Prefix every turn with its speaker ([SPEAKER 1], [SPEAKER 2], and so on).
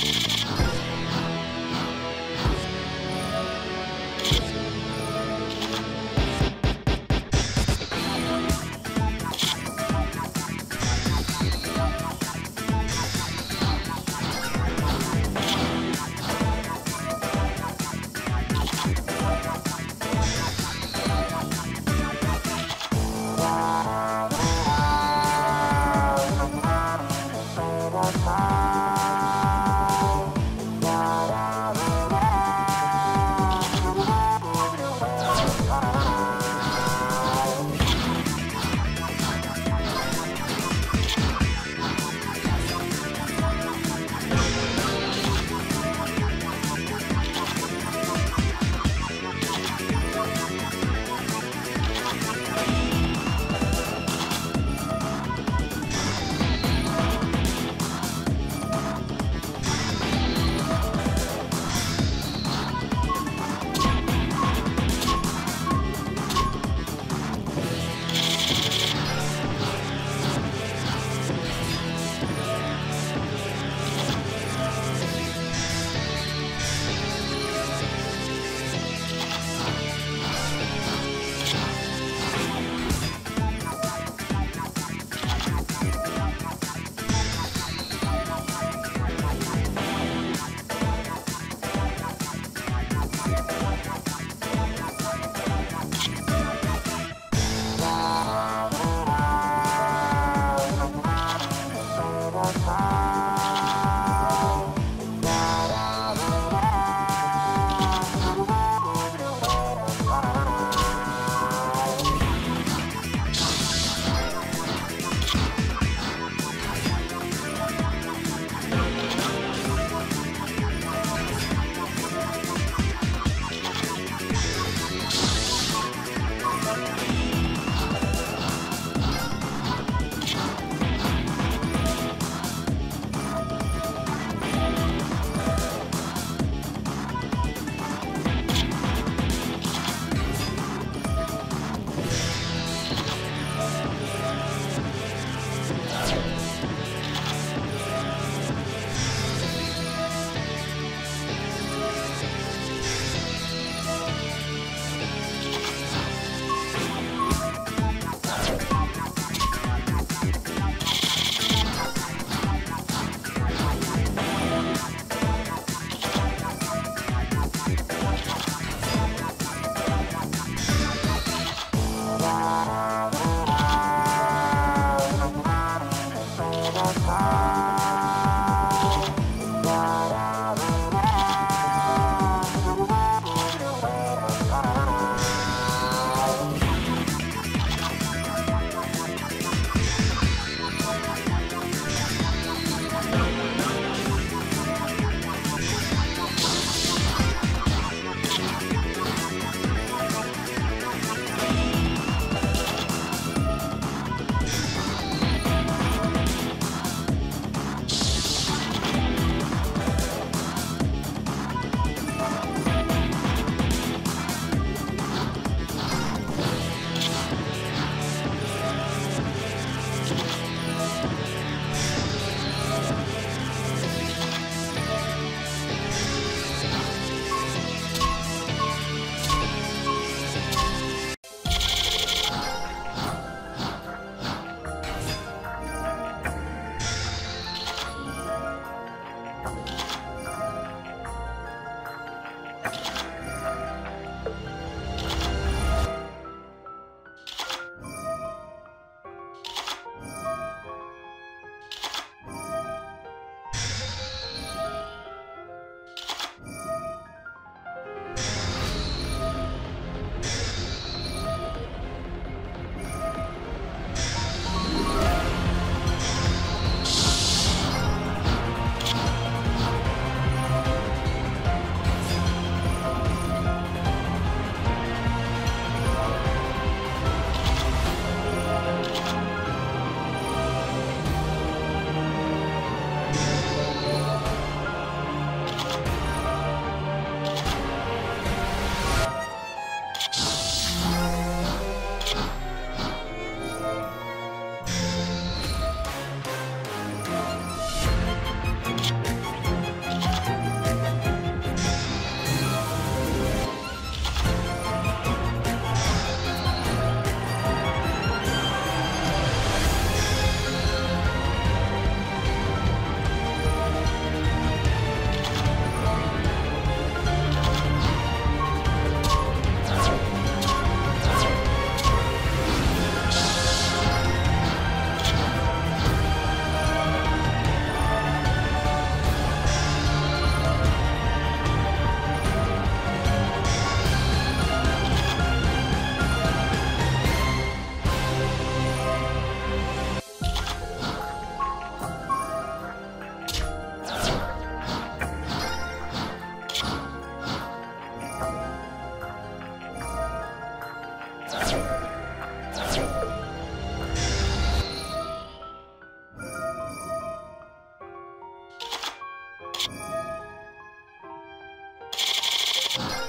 [SPEAKER 1] you. You